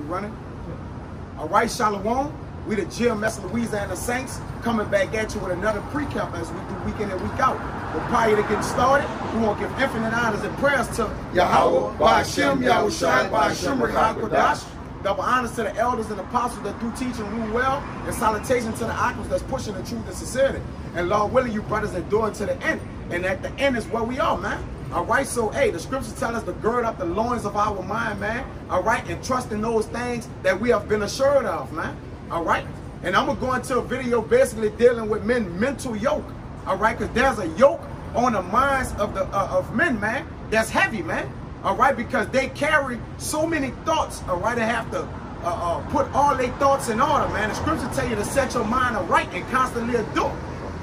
We running? All right, Shalom. We the GMS Louisiana and the Saints coming back at you with another pre-camp as we do week in and week out. But prior to getting started, we want to give infinite honors and prayers to Yahweh, Ba'Shem, Yahushua, Ba'Shem, Kodash. Double honors to the elders and apostles that do teach and rule well, and salutation to the aquas that's pushing the truth and sincerity. And Lord willing, you brothers enduring to the end. And at the end is where we are, man. All right, so hey, the scriptures tell us to gird up the loins of our mind, man. All right, and trust in those things that we have been assured of, man. All right, and I'm gonna go into a video basically dealing with men mental yoke. All right, because there's a yoke on the minds of the uh, of men, man. That's heavy, man all right, because they carry so many thoughts, all right, they have to uh, uh, put all their thoughts in order, man. The scripture tell you to set your mind right and constantly do it,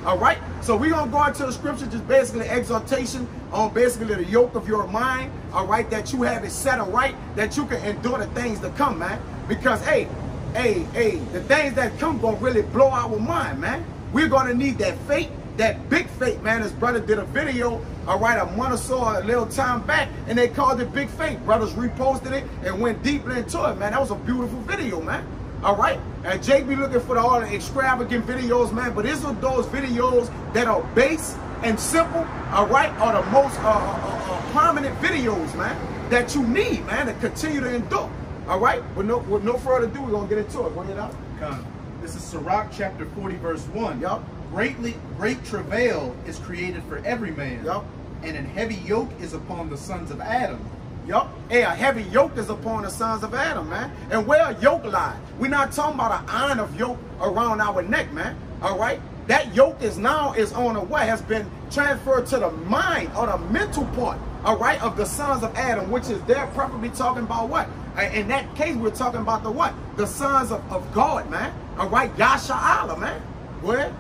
all right? So we're going to go into the scripture, just basically exhortation on basically the yoke of your mind, all right, that you have it set right, that you can endure the things that come, man. Because, hey, hey, hey, the things that come going to really blow our mind, man. We're going to need that faith, that big faith, man. His brother did a video all right, a month or so, a little time back, and they called it Big Faith. Brothers reposted it and went deeply into it, man. That was a beautiful video, man. All right, and Jake be looking for the, all the extravagant videos, man, but are those videos that are base and simple, all right, are the most uh, uh, uh, prominent videos, man, that you need, man, to continue to endure. All right, with no, with no further ado, we're going to get into it. Bring it out. Come. This is Sirach chapter 40, verse 1. Yup. Greatly, great travail is created for every man. Yup and a heavy yoke is upon the sons of Adam. Yup. Hey, a heavy yoke is upon the sons of Adam, man. And where a yoke lie? We're not talking about an iron of yoke around our neck, man. All right? That yoke is now is on a way, has been transferred to the mind or the mental part, all right, of the sons of Adam, which is they're probably talking about what? In that case, we're talking about the what? The sons of, of God, man. All right, Yasha Allah, man. Ahead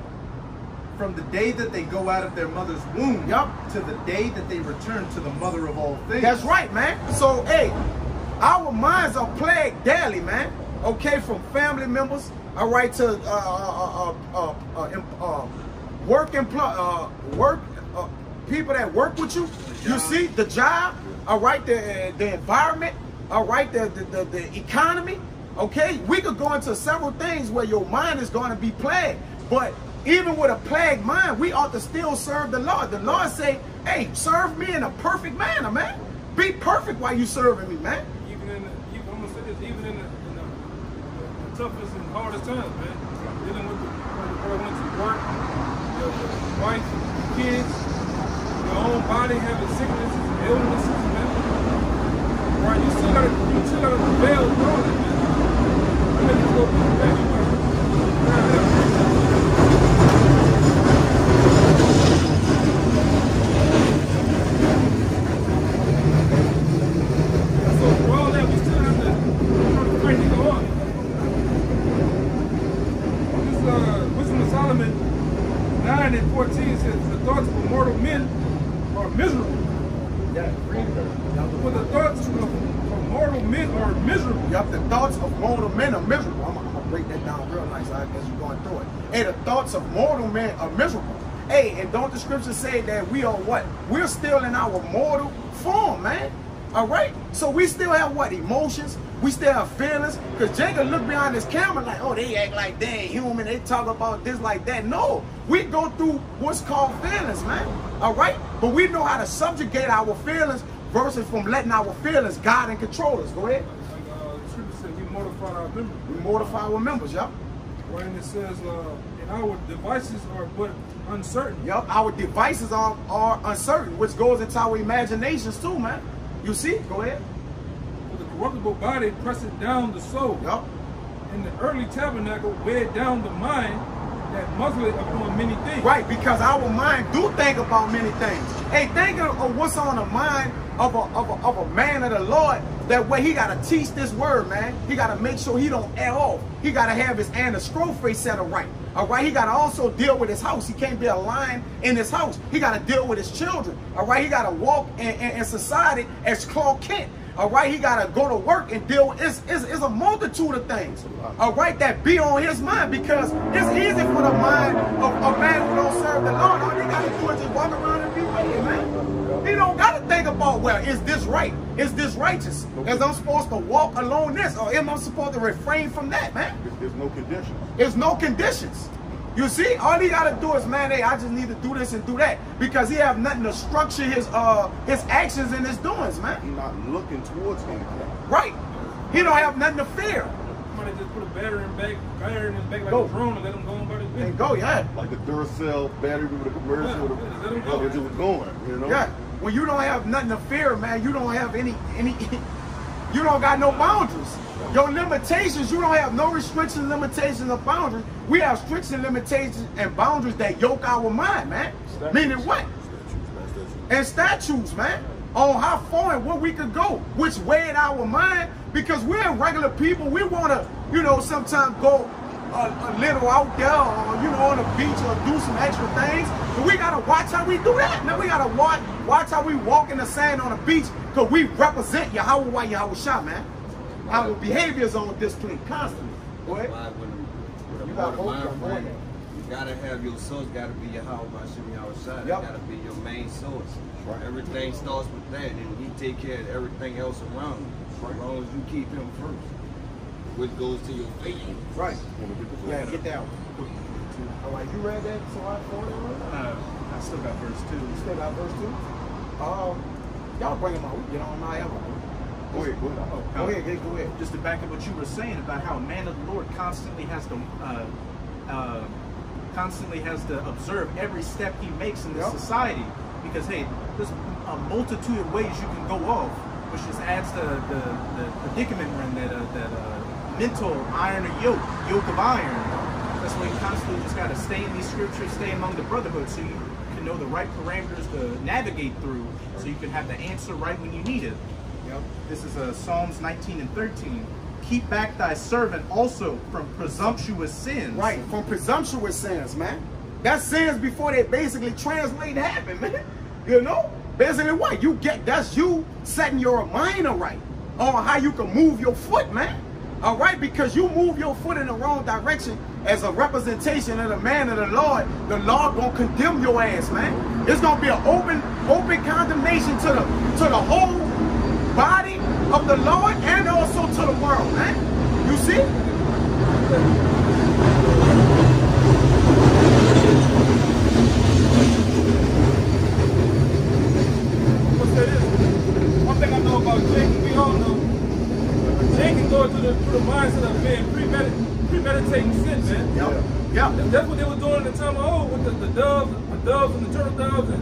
from the day that they go out of their mother's womb yep. to the day that they return to the mother of all things. That's right, man. So, hey, our minds are plagued daily, man. Okay, from family members, all right, to uh, uh, uh, uh, uh work employ, work people that work with you. You see the job, all right, the the environment, all right, the the, the, the economy. Okay, we could go into several things where your mind is going to be plagued, but even with a plagued mind, we ought to still serve the Lord. The Lord say, hey, serve me in a perfect manner, man. Be perfect while you serving me, man. Even in the, even, I'm gonna say this, even in the, in the, the toughest and hardest times, man. Dealing with the, when the went to work, the, the wife, kids, your own body having sicknesses and illnesses, man. Right, you still gotta, you still gotta it, man. I mean, you go back, you of mortal men are miserable. Hey, and don't the scripture say that we are what? We're still in our mortal form, man. All right? So we still have what? Emotions. We still have feelings. Because Jacob look behind his camera like, oh, they act like they ain't human. They talk about this like that. No. We go through what's called feelings, man. All right? But we know how to subjugate our feelings versus from letting our feelings guide and control us. Go ahead. Like, uh, the scripture said we mortify our members. We mortify our members, y'all. Right, and it says, uh, our devices are but uncertain. Yep, our devices are, are uncertain, which goes into our imaginations too, man. You see? Go ahead. For the corruptible body presseth down the soul. Yep. And the early tabernacle weighed down the mind that muzzled upon many things. Right, because our mind do think about many things. Hey, think of, what's on the mind of a, of a, of a man of the Lord that way he got to teach this word, man. He got to make sure he don't air off. He got to have his anastrophe set right. All right, he got to also deal with his house. He can't be a lion in his house. He got to deal with his children. All right, he got to walk in, in, in, society as Clark Kent. All right, he got to go to work and deal with, it's, it's, it's a multitude of things. All right, that be on his mind because it's easy for the mind of a man who don't serve the Lord. All he got to do is just walk around and be him, man. He don't got to think about, well, is this right? Is this righteous? Because I'm supposed to walk along this, or am I supposed to refrain from that, man? There's, there's no conditions. There's no conditions. You see, all he gotta do is, man, hey, I just need to do this and do that because he have nothing to structure his uh his actions and his doings, man. He's not looking towards anything. Right. He don't have nothing to fear. Somebody just put a battery in back, battery in his back like Go. a drone and let him go on by the And go, yeah. Like the Duracell battery with a commercial Yeah, with yeah, let 'em a, go. it was going, you know? Yeah. When you don't have nothing to fear, man, you don't have any any you don't got no boundaries. Your limitations, you don't have no restrictions, limitations, or boundaries. We have restrictions, limitations, and boundaries that yoke our mind, man. Meaning what? and statues, man, on how far and where we could go, which way in our mind, because we're regular people. We want to, you know, sometimes go a, a little out there or, you know, on the beach or do some extra things. But we got to watch how we do that. Now we got to watch, watch how we walk in the sand on the beach because we represent Yahweh while Yahweh Shah, man. Our behaviors on display constantly. Go ahead. Why You got motor hope, mind you're frame, born you gotta have your source, gotta be your how by Shimmy outside. Yep. It gotta be your main source. Right. Everything starts with that, and he take care of everything else around you. As long as you keep him first, which goes to your faith. Right. Wanna get the- Yeah, get that one. All right, you read that? So I for it. Uh, I still got verse two. You still got verse two? Um, y'all bring them out. You know, my ever. Go ahead, go ahead. Go ahead, Gabe, go ahead. Just to back up what you were saying about how a man of the Lord constantly has to uh, uh, constantly has to observe every step he makes in this Yep. society. Because hey, there's a multitude of ways you can go off, which just adds to the, the, the predicament we're in that uh, that uh, mental iron or yoke, yoke of iron. That's why you constantly just got to stay in these scriptures, stay among the brotherhood, so you can know the right parameters to navigate through, so you can have the answer right when you need it. Yep. This is uh, Psalms 19 and 13. Keep back thy servant also from presumptuous sins. Right, from presumptuous sins, man. That's sins before they basically translate happen, man. You know? Basically what? You get that's you setting your mind right on how you can move your foot, man. All right, because you move your foot in the wrong direction as a representation of the man of the Lord, the Lord gonna condemn your ass, man. It's gonna be an open, open condemnation to the to the whole body of the Lord and also to the world, man. You see? One thing I know about Jake, we all know, Jake can go to the, to the mindset of being premedit- premeditating sin, man. Yep. Yeah. That- That's what they were doing in the time of old with the, the doves, the doves and the turtle doves and,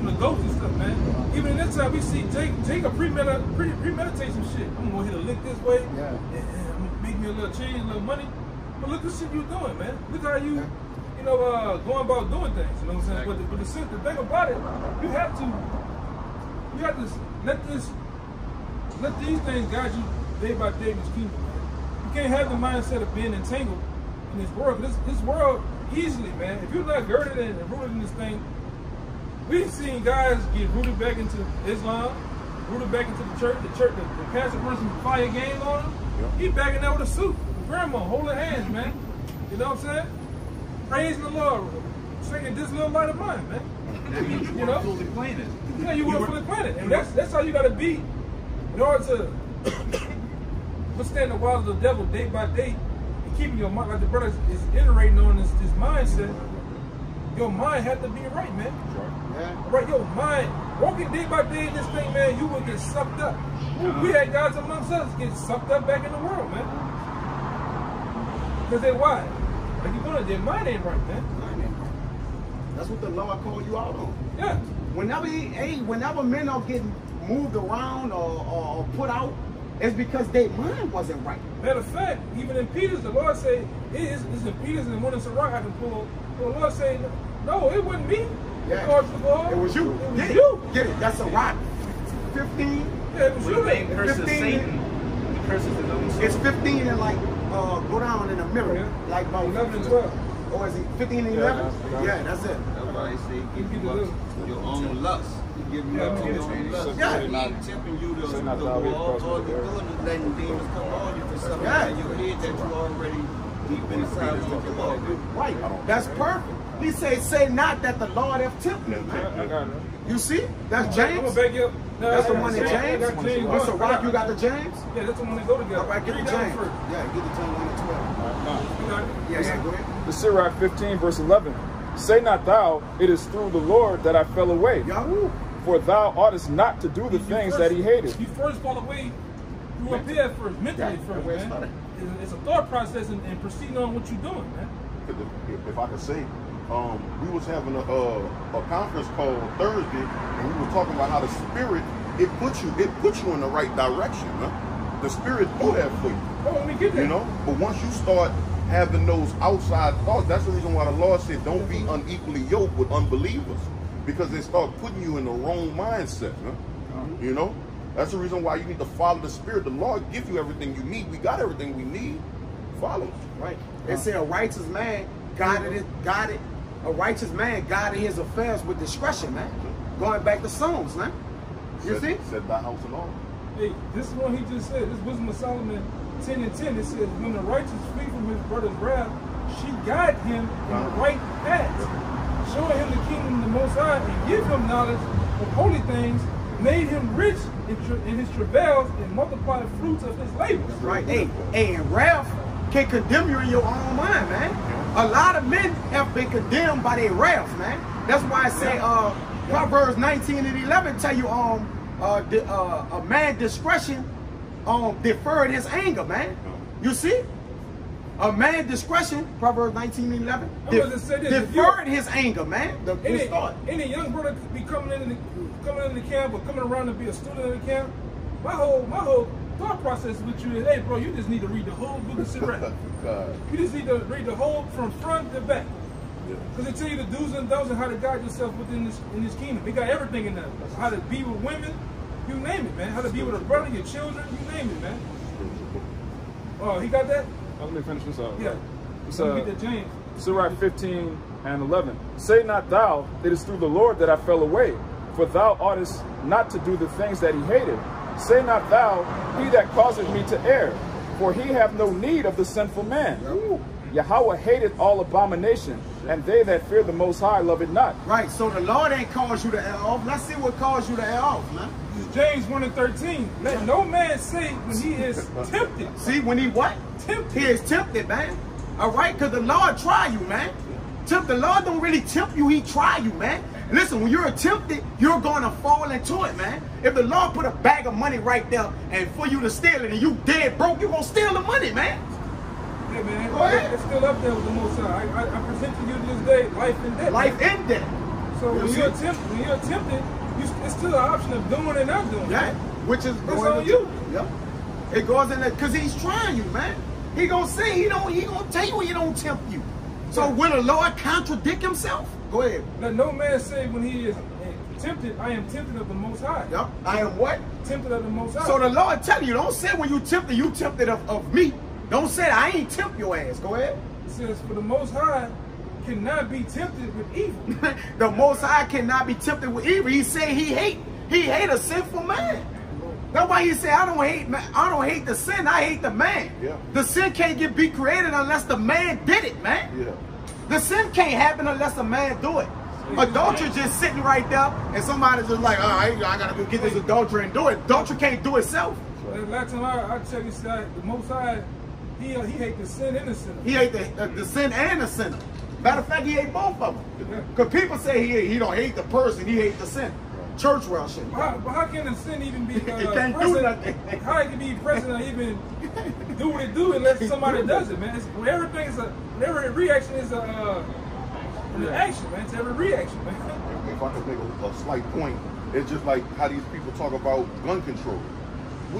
and the goats and stuff, man. Even in this time, we see Jake, Jake a premedit, pre, premeditate some shit. I'm gonna hit a lick this way. Yeah. and- and I'm gonna make me a little change, a little money. But look at the shit you're doing, man. Look how you, you know, uh, going about doing things. You know what I'm saying? But the, but the, the thing about it, you have to, you have to let this, let these things guide you day by day in this kingdom, man. You can't have the mindset of being entangled in this world. This this world easily, man. If you're not girded and rooted in this thing, we've seen guys get rooted back into Islam, rooted back into the church. The church, the, the pastor runs some fire game on him. He backing out with a suit, grandma holding hands, man. You know what I'm saying? Praising the Lord, singing this little light of mine, man. That means you You know? fully planet. Yeah, you work for the planet, and that's that's how you got to be in order to withstand the wiles of the devil day by day and keeping your mind like the brother is iterating on this this mindset. Your mind had to be right, man. Yeah. Right, your mind walking day by day in this thing, man. You will get sucked up. We uh-huh. had guys amongst us get sucked up back in the world, man. Because they why? Like you put it, their mind ain't right, man. That's what the Lord called you out on. Yeah. Whenever he, hey, whenever men are getting moved around or, or put out, it's because their mind wasn't right. Matter of fact, even in Peter's, the Lord said, it is, it's in Peter's and one in Sirach I can pull. The Lord said, no, it wasn't me. Yeah. Lord. It was you. It was Get it. you. Get it. That's a rock. 15. Yeah, it was When you. the main that- curse is 15. Satan, he curses his own soul. It's 15 and like, uh, go down in the mirror. Yeah. Like about 11 and 12. Or is it 15 and Yeah, 11? that's- Yeah, that's it. That's why I say give Give you you your own lust. He give you Yeah, up yeah, your own yeah. Yeah. He ain't you to not the wall. All you're doing is letting demons come on you for something Yeah. in your head that you already deep inside with the law. Right. That's perfect. He say, say not that the Lord have tempted you, I got it. You see? That's I'm gonna James. you. No, That's the one in I- I James. got James What's the rock? You got the James? Yeah, that's the one they go together. All right, get the James. Yeah, get the James 1 and 12. You? Yeah, yeah, go ahead. The Sirach 15, verse 11. Say not thou, it is through the Lord that I fell away. Yahoo. For thou oughtest not to do the You things first- that he hated. You first fall away you up here first, mentally Yeah, first, where man. started. It's, it's a thought process and, and proceeding on what you're doing, man. If, if I could say, um, we was having a, uh, a conference call Thursday, and we were talking about how the spirit it puts you it puts you in the right direction, man. The spirit do that for you, Oh, let me get that. you know. But once you start having those outside thoughts, that's the reason why the Lord said, "Don't be unequally yoked with unbelievers," because they start putting you in the wrong mindset, man. You know. That's the reason why you need to follow the spirit. The Lord give you everything you need. We got everything we need. Follow. Right. It say a righteous man guided it, guided a righteous man guided his affairs with discretion, man. Going back to Psalms, man. You Set- see? Said thy house in order. Hey, this is what he just said. This Wisdom of Solomon 10 and 10. It says, When the righteous flee from his brother's wrath, she guide him in the right path, showing him the kingdom of the Most High, and give him knowledge of holy things, made him rich in, in his travails, and multiplied fruits of his labors. Right. Hey, hey, and wrath can condemn you in your own mind, man. A lot of men have been condemned by their wrath, man. That's why I say uh Proverbs 19 and 11 tell you um uh, uh a man discretion um deferred his anger, man. You see? A man discretion, Proverbs 19 and 11, I was gonna say this, if you- deferred his anger, man. The, Any, thought. any young brother could be coming in the, coming in the camp or coming around to be a student in the camp. My whole my whole thought process with you is, hey, bro, you just need to read the whole book of Sirach. You just need to read the whole from front to back. Yeah. Because they tell you the do's and don'ts and how to guide yourself within this in this kingdom. They got everything in there. How to be with women, you name it, man. How to be with a brother, your children, you name it, man. Oh, he got that? Let me finish this out. Yeah. It's, Let me uh, get that James. Sirach 15 and 11. Say not thou, it is through the Lord that I fell away, for thou oughtest not to do the things that he hated. Say not thou, he that causeth me to err, for he have no need of the sinful man. Yahweh hateth all abomination, and they that fear the Most High love it not. Right, so the Lord ain't caused you to err off. Let's see what caused you to err off, man. James 1 and 13. Let no man say when he is tempted. See, when he what? Tempted. He is tempted, man. All right, because the Lord try you, man. Tempt the Lord don't really tempt you, he try you, man. Listen, when you're tempted, you're going to fall into it, man. If the Lord put a bag of money right there and for you to steal it and you dead broke, you're going to steal the money, man. Hey, man. Go ahead. It's still up there with the Most High. I, I, I present to you this day life and death. Life in death. So You when you're tempted, when you're tempted, you, it's still an option of doing and not doing. Yeah, which is going on to- you. Yep. It goes in there because he's trying you, man. He gonna say he don't. He gonna tell you when he don't tempt you. So will the Lord contradict himself? Go ahead. Let no man say when he is tempted, I am tempted of the Most High. Yep. I am what? Tempted of the Most High. So the Lord tell you, don't say when you tempted, you tempted of, of me. Don't say I ain't tempt your ass. Go ahead. it says, for the Most High cannot be tempted with evil. the Most High cannot be tempted with evil. He said he hate. He hate a sinful man. That's why he said, I don't hate man. I don't hate the sin. I hate the man. Yeah. The sin can't get be created unless the man did it, man. Yeah. The sin can't happen unless a man do it. Adultery just sitting right there, and somebody's just like, all right, I gotta go get this adultery and do it. Adultery can't do itself. Last time I, I checked, the Most High, he he hate the sin and the sinner. He hate the, the, the sin and the sinner. Matter of fact, he hate both of them. Because people say he he don't hate the person, he hate the sin. Church world shit. How, but how can the sin even be uh, It can't do present? nothing. How it can be present or even do what it do unless somebody does it, man? It's, everything is a every reaction is a uh, an action, man. It's every reaction, man. If I could make a, a slight point, it's just like how these people talk about gun control.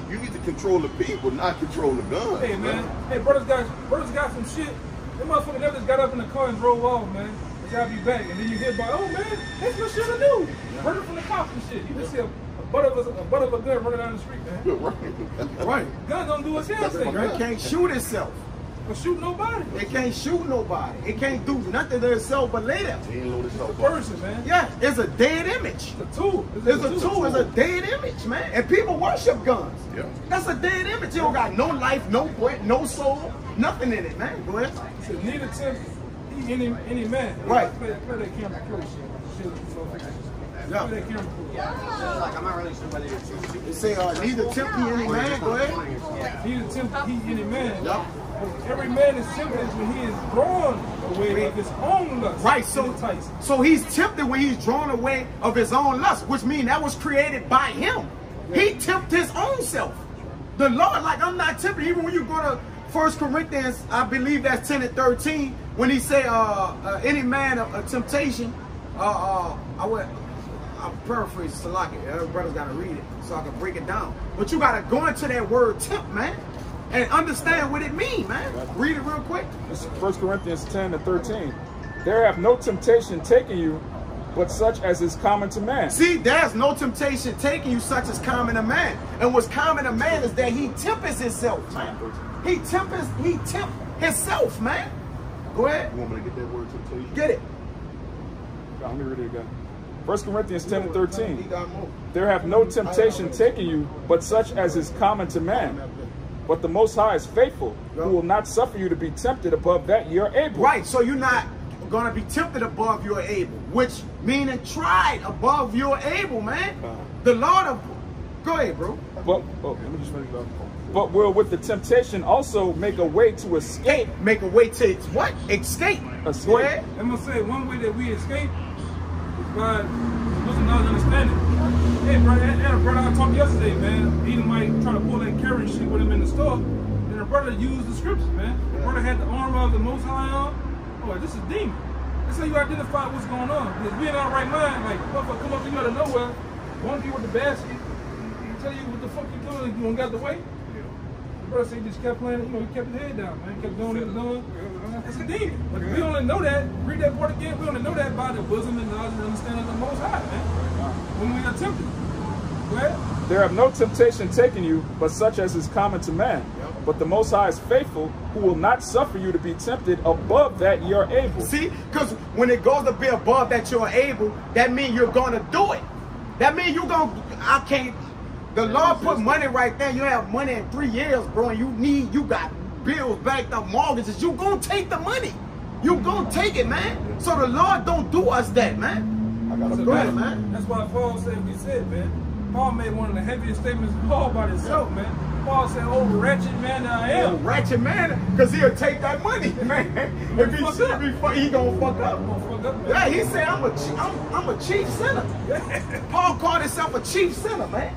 You need to control the people, not control the guns. Hey, man. Hey, brothers got brothers got some shit. Them motherfuckers never just got up in the car and drove off, man. They gotta be back, and then you hear about, oh man, that's what should have knew. Running from the cops and shit. You just see a, a butt of a, a butt of a gun running down the street, man. right. Right. Gun don't do a damn thing, Gun man. can't shoot itself. Or shoot nobody. It can't shoot nobody. It can't do nothing to itself but live. He ain't load It's himself a person, man. Yeah, it's a dead image. It's a tool. It's a tool, it's a dead image, man. And people worship guns. Yeah. That's a dead image. You don't got no life, no breath, no soul, nothing in it, man. Go ahead. It says, neither tempt he any, any man. Right. Play, play that camera close. Shit, so fix it. Yeah. Play that camera close. Like, I'm not really sure whether you're too It say, uh, neither tempt ye any man. Go ahead. Neither tempt he any man. Yup. But Every man is tempted when he is drawn away of his own lust. Right, so so he's tempted when he's drawn away of his own lust, which means that was created by him. He tempted his own self. The Lord, like I'm not tempted. Even when you go to First Corinthians, I believe that's 10 and 13, when he say, uh, uh any man of, of temptation, uh, uh, I would, I'm paraphrasing Salaki. Every brother's got to read it so I can break it down. But you got to go into that word tempt, man, and understand what it means, man. Read it real quick. This is 1 Corinthians 10 and 13. There have no temptation taken you, but such as is common to man. See, there's no temptation taking you such as common to man. And what's common to man is that he tempers himself, man. He tempers, he tempt himself, man. Go ahead. You want me to get that word temptation? Get it. Let me read it again. 1 Corinthians 10 and 13. There have no temptation taken you, but such as is common to man. But the Most High is faithful, who will not suffer you to be tempted above that you're able. Right, so you're not going to be tempted above your able, which meaning tried above your able, man. The Lord of... Go ahead, bro. But, oh, let me just finish it up. But will with the temptation also make a way to escape. Make a way to what? Escape. Escape. Go ahead. I'm gonna say one way that we escape is by losing knowledge and understanding. Hey, brother, and and a brother I talked yesterday, man. He might try to pull that Karen shit with him in the store. And the brother used the scriptures, man. The brother had the armor of the Most High on. Oh, this is demon. That's how you identify what's going on. Because we in our right mind, like, motherfucker come up to you out of nowhere, one you with the basket, he tell you what the fuck you doing, you don't got the way. The brother said he just kept playing, you know, he kept his head down, man. He kept doing what he was doing. That's a demon. But we only know that, read that part again, we only know that by the wisdom and knowledge and understanding of the Most High, man. When we are tempted. Go. There have no temptation taken you, but such as is common to man. But the Most High is faithful, who will not suffer you to be tempted above that you're able. See, because when it goes to be above that you're able, that means you're gonna do it. That means you're gonna. I can't. The Lord put money right there. You have money in three years, bro, and you need. You got bills backed up, mortgages. You gonna take the money. You gonna take it, man. So the Lord don't do us that, man. I got So a Go that's, ahead, man. that's why Paul said what he said, man. Paul made one of the heaviest statements of Paul by himself, man. Paul said, oh, wretched man that I am. Oh, ratchet man, because he'll take that money, man. If he Fuck be, he gonna fuck up. Gonna fuck up. Yeah, he said I'm a, I'm, I'm a chief sinner. Paul called himself a chief sinner, man.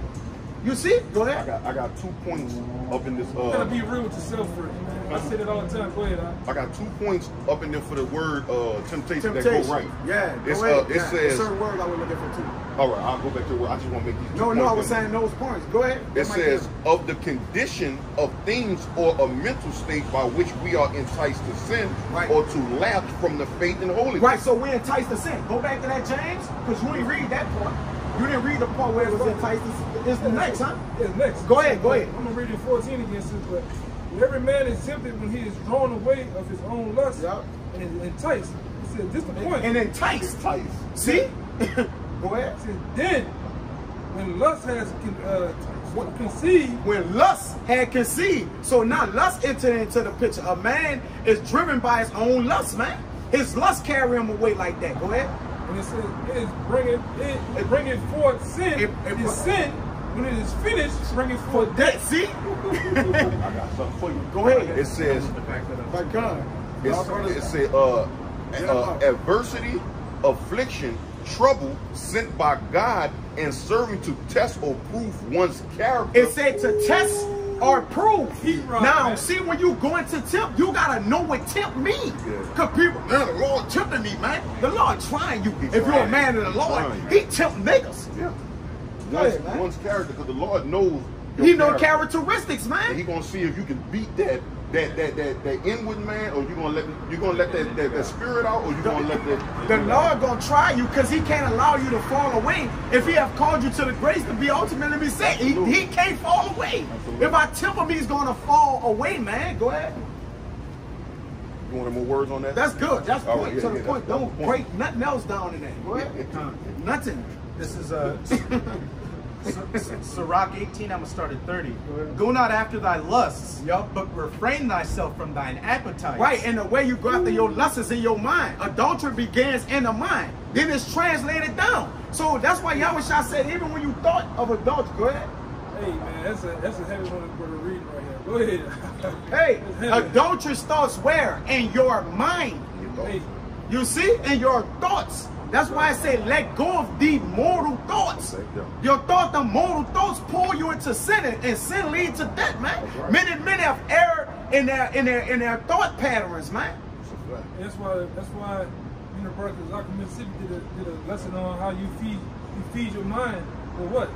You see? Go I ahead. got I got two points up in this You gotta uh be real with yourself man. I said it all the time. Go ahead, huh? I got two points up in there for the word uh temptation, that go right. Yeah, go It's, ahead. uh, it yeah. says- certain words I was looking for too. All right, I'll go back to the word. I just want to make these two No, points no, I was saying those points. Go ahead. It says, of the condition of things or a mental state by which we are enticed to sin Right. or to lapse from the faith and holiness. Right, so we enticed to sin. Go back to that, James, because you didn't read that part. You didn't read the part where it was enticed to sin. It's the next, huh? Yeah, next. Go ahead, go ahead. I'm gonna read it 14 again, sis, but every man is tempted when he is drawn away of his own lust Yup. and is enticed. He said, this the point. And enticed. Enticed. See? Go ahead. He said, then, when lust has uh, conceived, when lust had conceived. So now lust entered into the picture. A man is driven by his own lust, man. His lust carry him away like that. Go ahead. and it says, it is bringing it, it bringing forth sin. It- It, it- is sin. When it is finished, bringing For forth that, see? I got something for you. Go ahead. It says, My God. it's, it says, uh, uh, adversity, affliction, trouble sent by God and serving to test or prove one's character. It said to test or prove. He right, now, man. see, when you go into tempt, you gotta know what tempt means. Yeah. Because people, man, the Lord tempting me, man. The Lord trying you. He if you're a man of the Lord, he tempt niggas. yeah. One's, ahead, one's character, because the Lord knows. your He know character. characteristics, And he gonna see if you can beat that that that that, that inward man, or you gonna let you gonna let that, that, that spirit out, or you gonna let that. The Lord gonna try you because he can't allow you to fall away. If he have called you to the grace to be ultimately be saved, he, he can't fall away. Absolutely. If I tempt him, he's gonna fall away, man. Go ahead. You want more words on that? That's good. That's All point right, yeah, to the yeah, point. Don't break nothing else down in there. Go ahead. Nothing. This is uh, Sirach 18, I'm gonna start at 30. Go not after thy lusts, Yup. but refrain thyself from thine appetites. Right, and the way you go after your lusts is in your mind. Adultery begins in the mind. Then it's translated down. So that's why Yahweh Shah said, even when you thought of adultery, go ahead. Hey man, that's a that's a heavy one for the reading right here. Go ahead. Hey, It's heavy. adultery starts where? In your mind. Hey, You see? In your thoughts. That's why I say let go of the mortal thoughts. You. Your thought, the mortal thoughts pull you into sin, and and sin leads to death, man. Right. Many, many have error in their in their in their thought patterns, man. That's a fact. that's why that's why you know, brother, Zaka Mississippi did a, did a lesson on how you feed you feed your mind with what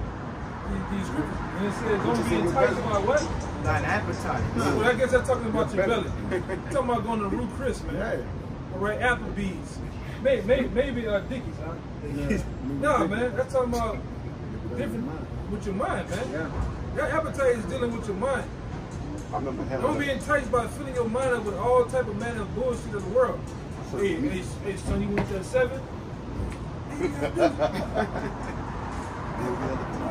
these, these scriptures, and it says don't be enticed by what. Thine appetite. Well, I guess that's talking about Your your belly. belly. talking about going to Ruth's Chris, man. Yeah. All right, Applebee's. Maybe, maybe, maybe uh, Dickies, huh? no, man, that's talking about different with your mind, man. Yeah. That appetite is dealing with your mind. I remember Don't be enticed by filling your mind up with all type of manner of bullshit of the world. Hey, hey, hey, son, you went to a seven? All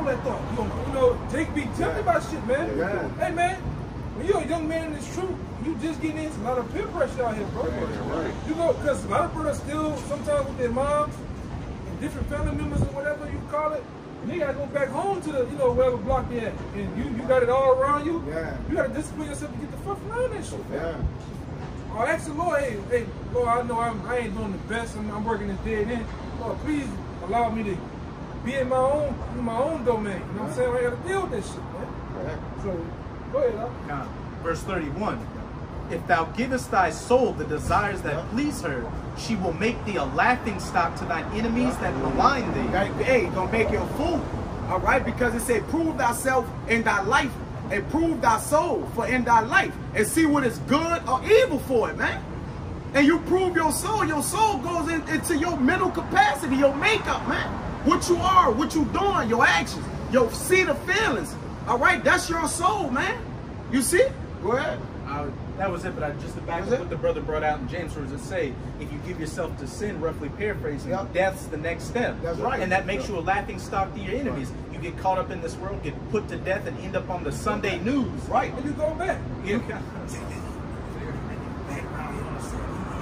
that thought. You, know, Jake be tell me about shit, man. Yeah. Hey, man, when you're a young man in this truth, you just getting into a lot of peer pressure out here, bro. right. You go, because a lot of brothers still, sometimes with their moms and different family members or whatever you call it, and they gotta go back home to the, you know, wherever block they at. And you, you got it all around you. Yeah. You gotta discipline yourself to get the fuck around that shit. man. Yeah. Or ask the Lord, hey, hey, Lord, I know I'm, I ain't doing the best. I'm, I'm working this dead end. Lord, please allow me to be in my own, in my own domain. You know what I'm saying? I gotta deal with this shit, man. So, go ahead. Now, verse 31. If thou givest thy soul the desires that please her, she will make thee a laughing stock to thine enemies that malign thee. Hey, gonna make you a fool. All right, because it said, prove thyself in thy life and prove thy soul for in thy life and see what is good or evil for it, man. And you prove your soul, your soul goes in, into your mental capacity, your makeup, man. What you are, what you doing, your actions, your seat of feelings. All right, that's your soul, man. You see? Go ahead. Uh, that was it, but I just to back up what the brother brought out in James, where it say, if you give yourself to sin, roughly paraphrasing, Yep. death's the next step. That's right. And that makes you a laughing stock to your enemies. You get caught up in this world, get put to death, and end up on the Sunday news. Right. And you go back. You,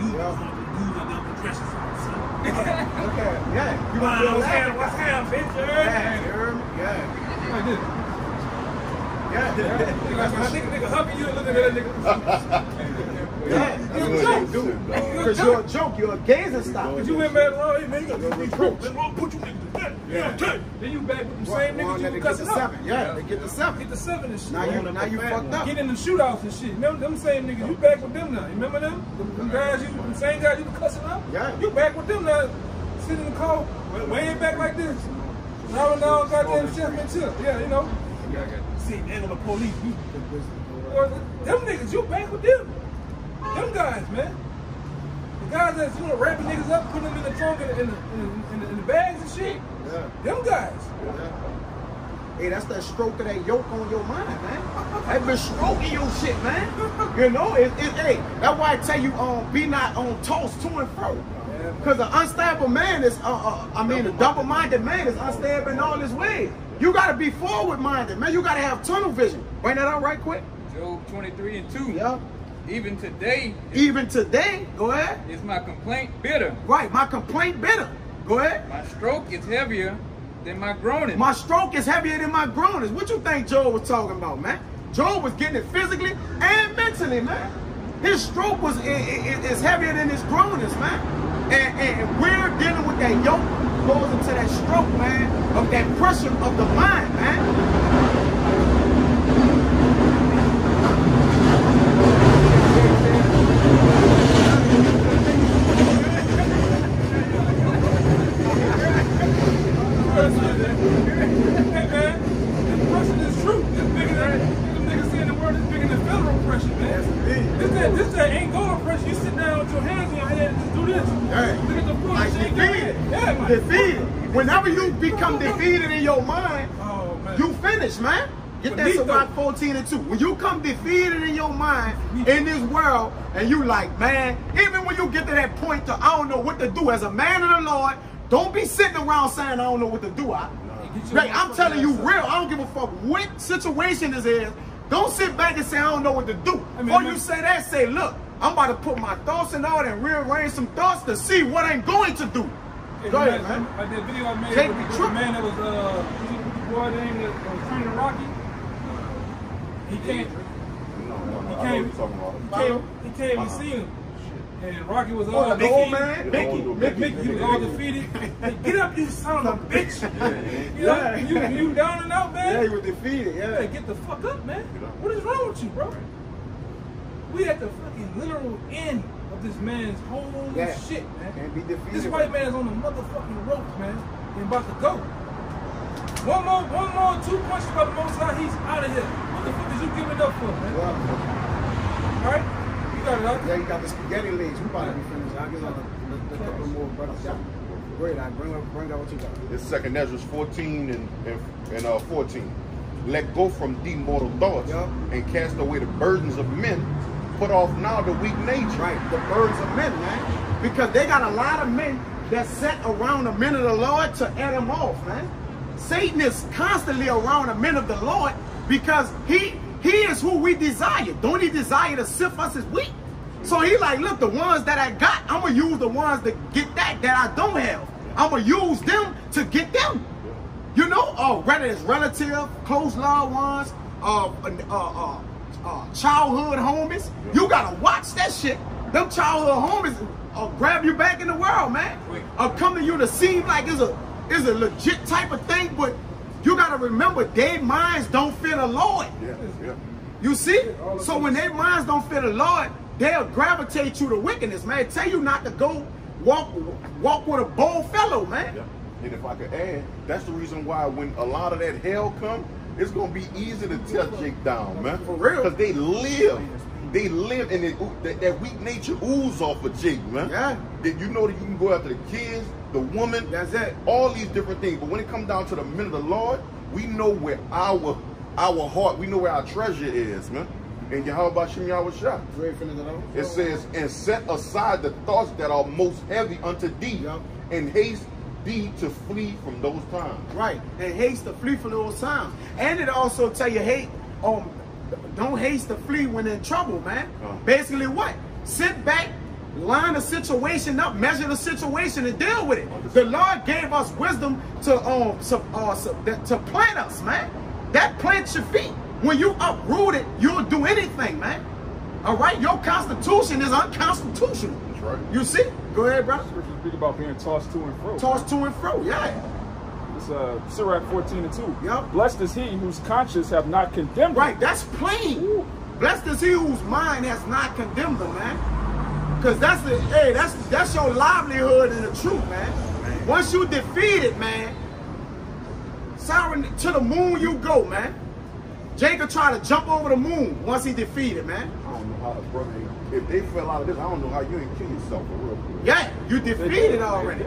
Okay. Yeah. You gonna feel that? What's happening, bitch? Yeah. You heard me? Yeah. Yeah. Nigga hugging you looking at that nigga. Yeah. That's You what joke. dog. Because you're a joke. You're a gazing stock. But you went back around, hey man, you got recruits. Then we'll put you niggas to death. Yeah. Then you back with them same niggas you get cussing the seven. Yeah, they get the seven. Get the seven and shit. Now you, now you fucked up. Get in the shootouts and shit. Remember them same niggas? You back with them now. You remember them? Them, guys, you, them same guys you were cussing out? Yeah. You back with them now. Sitting in the car, way, back like this. Now and now, goddamn chef and chill. Yeah, you know. See, then the police. You, or them niggas, you back with them. Them guys, man. The guys that's you know wrapping niggas up, putting them in the trunk and in, the, in, the, in, the, in the bags and shit. Yeah. Them guys. Hey, that's that stroke of that yoke on your mind, man. That been stroking your shit, man. You know, it, it, hey, that's why I tell you, um, be not on toss to and fro. Because the unstable man is, uh, uh, I mean, the double-minded man is unstable in all his ways. You got to be forward-minded, man. You got to have tunnel vision. Bring that out right quick. Job 23 and 2. Yeah. Even today Even today, go ahead. is my complaint bitter. Right, my complaint bitter. Go ahead. My stroke is heavier than my groaning. My stroke is heavier than my groanings. What you think Job was talking about, man? Job was getting it physically and mentally, man. His stroke was i- i- is heavier than his groanings, man. And, and we're dealing with that yoke goes into that stroke, man, of that pressure of the mind, man. Hey man, this pressure is true. It's bigger than them niggas saying the word is bigger than federal pressure, man. This that this that Angola pressure. You sit down with your hands in your head and just do this. Hey, Look at the floor. like shake your defeated. head. Yeah, man. defeated. Whenever you become defeated in your mind, Oh man. you finish, man. Get that. Sirach 14 and 2. When you come defeated in your mind in this world, and you like, man, even when you get to that point to I don't know what to do as a man of the Lord, don't be sitting around saying I don't know what to do. I, Hey, I'm telling you real. I don't give a fuck what situation this is. Don't sit back and say I don't know what to do. I mean, Before you say that, say, look, I'm about to put my thoughts in order and rearrange some thoughts to see what I'm going to do. Go ahead, man, man. Like that video I made Take with, me with the man that was uh, what's the- what's boy name that was Rocky. He can't. no, no, He I know came. what you're talking about. He can't came. He seen him. And Rocky was all Oh, the old defeated. man? Yeah, Mickey. old Mickey. Mickey, he was all defeated. Get up, you son of a bitch! You, know, Yeah. you, you down and out, man. Yeah, he was defeated. Hey, Yeah. get the fuck up, man. What is wrong with you, bro? We at the fucking literal end of this man's whole Yeah. shit, man. Can't be defeated. This white man's on the motherfucking ropes, man. He about to go. One more, one more, two punches by the most high, he's out of here. What the fuck is you giving up for, man? Well, All right? You got it out. yeah, you got the spaghetti legs. We about to be finished. I'll get on the, the, the couple more brothers. Yeah. Go ahead. I bring up, bring out what you got. It's second Ezra 14 and, and, and uh, 14. Let go from thee mortal thoughts Yup. and cast away the burdens of men. Put off now the weak nature. Right, the burdens of men, man. Because they got a lot of men that set around the men of the Lord to add them off, man. Satan is constantly around the men of the Lord because he he is who we desire. Don't he desire to sift us as wheat? So he like, look, the ones that I got, I'm gonna use the ones that get that that I don't have. I'm gonna use them to get them. You know, uh, whether it's relative, close loved ones, uh, uh, uh, uh, childhood homies, you gotta watch that shit. Them childhood homies uh, grab you back in the world, man. Uh, come to you to seem like it's a it's a legit type of thing, but you gotta remember, their minds don't fit the Lord. Yeah, yeah. You see? So when their minds don't fit the Lord, they'll gravitate you to wickedness, man. Tell you not to go walk walk with a bold fellow, man. Yeah. And if I could add, that's the reason why when a lot of that hell come, it's gonna be easy to tell Jake down, man. For real. Because they live. They live and it, that, that weak nature ooze off of Jake, man. Yeah. That you know that you can go after the kids, the woman, That's it. all these different things. But when it comes down to the men of the Lord, we know where our our heart, we know where our treasure is, man. And Yahweh Shem Yahweh You ready for? It says, and set aside the thoughts that are most heavy unto thee, Yup. and haste thee to flee from those times. Right, and haste to flee from those times. And it also tell you, hey, um, don't haste to flee when in trouble, man. Uh. Basically, what? Sit back, line the situation up, measure the situation, and deal with it. The Lord gave us wisdom to um so, uh, to plant us, man. That plants your feet. When you uproot it, you'll do anything, man. All right, your constitution is unconstitutional. That's right. You see? Go ahead, brother. Scriptures speak about being tossed to and fro. Tossed to and fro, yeah. It's uh, Sirach 14 and 2. Yup. Blessed is he whose conscience have not condemned him. Right, that's plain. Blessed is he whose mind has not condemned them, man. Cause that's the hey, that's that's your livelihood in the truth, man. Once you defeat it, man, sovereign to the moon you go, man. Jacob tried to jump over the moon once he defeated, man. I don't know how the brother, if they fell out of this, I don't know how you ain't kill yourself for real. Yeah, you defeated already.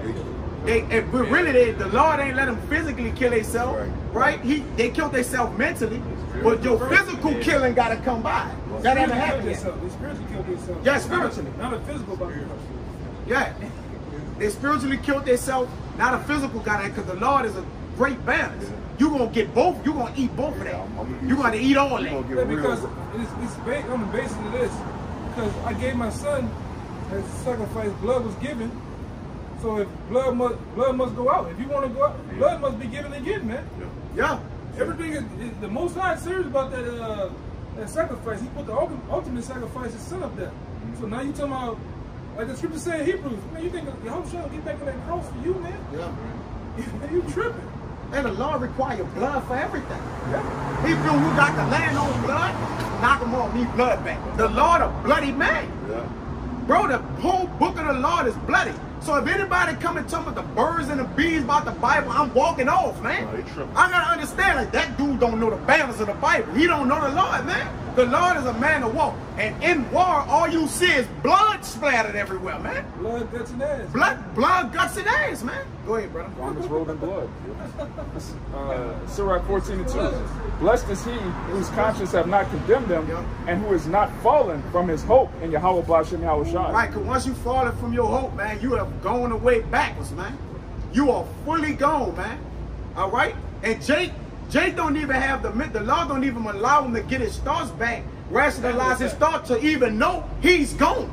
They, and, but really, they, the Lord ain't let them physically kill themselves, Right. right? He they killed themselves mentally, but your physical killing got to come by. That haven't happened They yet. spiritually killed themselves. Yeah, spiritually. Not a physical about Yeah. They spiritually killed themselves, not a physical guy, because the Lord is a great balance. you going to get both. you going to eat both of Yeah, them. I'm- I'm gonna you going to eat all You that. gonna Yeah, get because it's, it's ba- on the basis this. Because I gave my son as sacrifice, blood was given. So if blood must blood must go out. If you want to go out, blood must be given again, man. Yeah. Everything is, is the most high is serious about that uh, that sacrifice. He put the ultimate, ultimate sacrifice, his son up there. So now you talking about like the scripture say in Hebrews, man, you think your whole son get back on that cross for you, man? Yeah. Man. you tripping. And the Lord require blood for everything. Yeah. People who got the land on blood, knock them off, need blood back. The Lord a bloody man. Yeah. Bro, the whole book of the Lord is bloody. So if anybody come and tell me the birds and the bees about the Bible, I'm walking off, man. No. I gotta understand, like that dude don't know the balance of the Bible. He don't know the Lord, man. The Lord is a man of war. And in war, all you see is blood splattered everywhere, man. Blood, guts, and ass. Blood, blood, guts, and ass, man. Go ahead, brother. Garments rolled in blood. Uh, Sirach 14 and 2. Blessed is he whose conscience have not condemned them, Yeah. and who is not fallen from his hope in Yahweh Bashem Yahweh Shai. Right, because once you've fallen from your hope, man, you have gone away backwards, man. You are fully gone, man. All right? And Jake, Jake don't even have the the law don't even allow him to get his thoughts back, rationalize his thoughts to even know he's gone.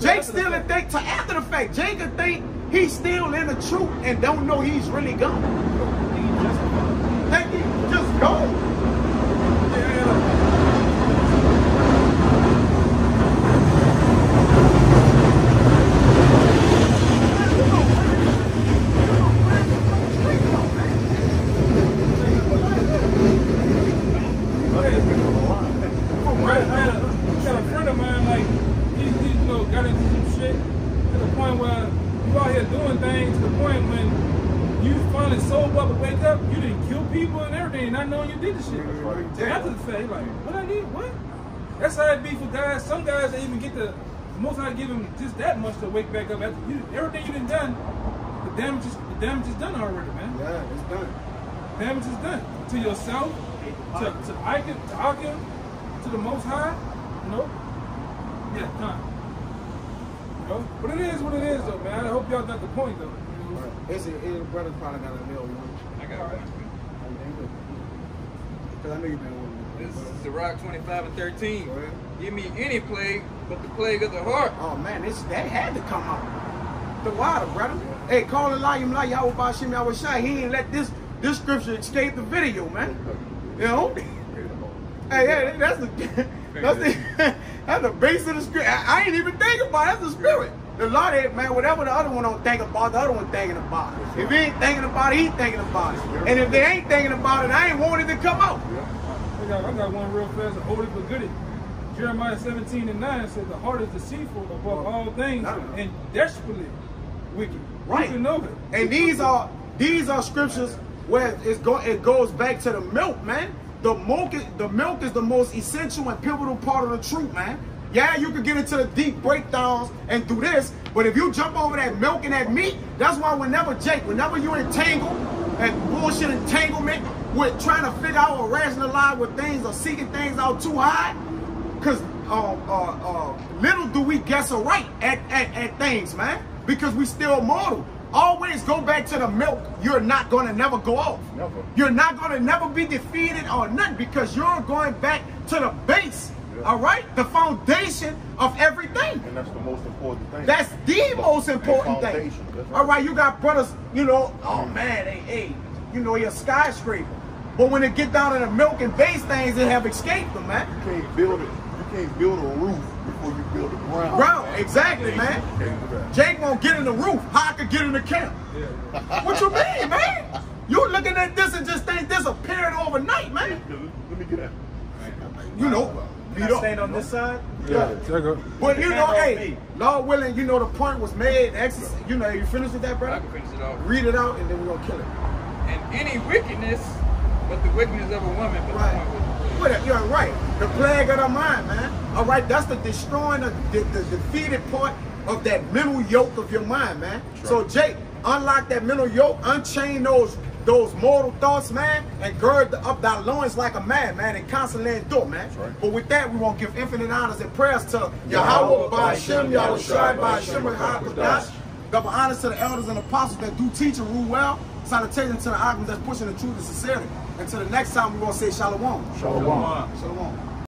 Jake still a think to after the fact. Jake could think he's still in the truth and don't know he's really gone. Think he just gone. Right, I had a, got a friend of mine, like, he, he you know, got into some shit to the point where doing things to the point when you finally sober up and wake up, you didn't kill people and everything, not knowing you did the shit. that's After the fact, like, what I did? What? That's how it be for guys. Some guys, they even get the, most I give them just that much to wake back up after you, everything you done done, the damage is, the damage is done already, man. Yeah, it's done. Damage is done to yourself, to to Icon, to Akim, to the Most High. You know, yeah, time. You know, but it is what it is, though, man. I hope y'all got the point, though. You know? It's a, his brother probably got a little one. I got one. Because I know you've been one. This is Sirach 25 and 13. Give me any plague but the plague of the heart. Oh man, this that had to come out. The water, brother. Hey, call it like him like Yahweh Bashim Yahweh Shai. He ain't let this this scripture escape the video, man. You know? Hey, hey, that's the that's the that's the base of the script. I, I ain't even thinking about it. That's the spirit. The Lord, ain't, man, whatever the other one don't think about, the other one thinking about it. If he ain't thinking about it, he thinking about it. And if they ain't thinking about it, I ain't wanting to come out. I got, I got one real fast, hold it but goody. Jeremiah 17 and 9 said, The heart is deceitful above all things and desperately wicked. Right. You know it. And these are these are scriptures where it's go, it goes back to the milk, man. The milk is the milk is the most essential and pivotal part of the truth, man. Yeah, you could get into the deep breakdowns and do this, but if you jump over that milk and that meat, that's why whenever Jake, whenever you entangle and bullshit entanglement with trying to figure out or rationalize with things or seeking things out too high, because uh, uh, uh, little do we guess right at, at, at things, man. Because we still mortal. Always go back to the milk. You're not going to never go off. Never. You're not going to never be defeated or nothing because you're going back to the base. Yeah. All right? The foundation of everything. And that's the most important thing. That's the most important thing. right. All right, you got brothers, you know, oh man, hey, hey, you know, you're skyscraper. But when it get down to the milk and base things, they have escaped them, man. You can't build it. You can't build a roof before you build the ground. Ground, exactly, man. Can't do that. Jake won't get in the roof. How I could get in the camp? What you mean, man? You're looking at this and just think this appeared overnight, man. Let me get out. You know, beat Can I up. stand on this side? Yeah. Check out. But you know, hey, me. Lord willing, you know the point was made. Exercise, you know, you finished with that, I can finish it off. Read it out and then we're gonna kill it. And any wickedness but the wickedness of a woman. But Right. With What You're right. The plague of the mind, man. All right, that's the destroying, the, the, the defeated part of that mental yoke of your mind, man. So, Jake, unlock that mental yoke, unchain those those mortal thoughts, man, and gird up thy loins like a man, man, and constantly endure, man. right. But with that, we won't give infinite honors and prayers to Yahweh, by Hashem, Yahweh Shai, by Hashem, HaKadosh. Double honors to the elders and apostles that do teach and rule well. Salutations to the arguments that's pushing the truth and sincerity. Until the next time, we're going to say shalom. Shalom. Shalom.